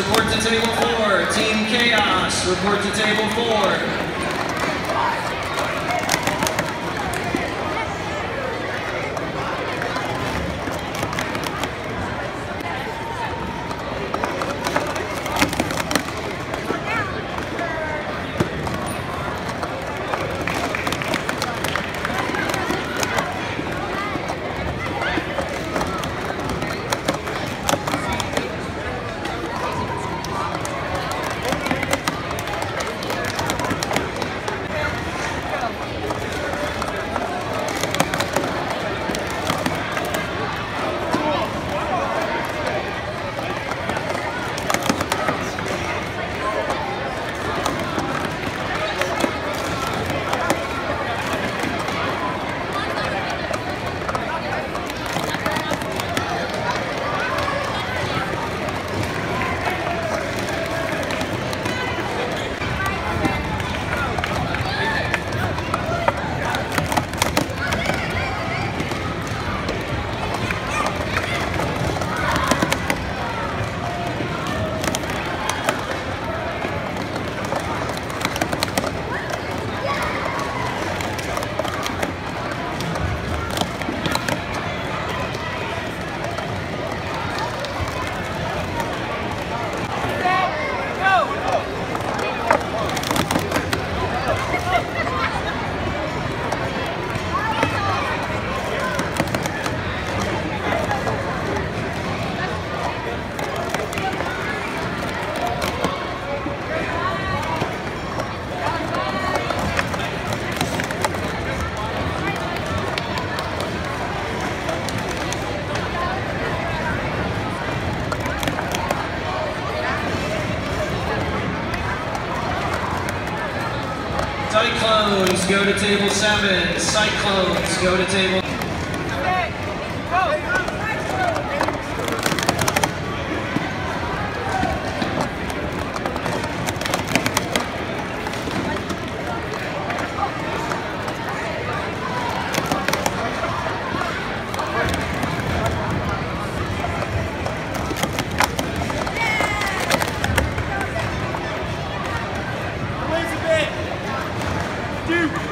report to table four. Team Chaos, report to table four. Go to table seven. Cyclones go to table. Duke.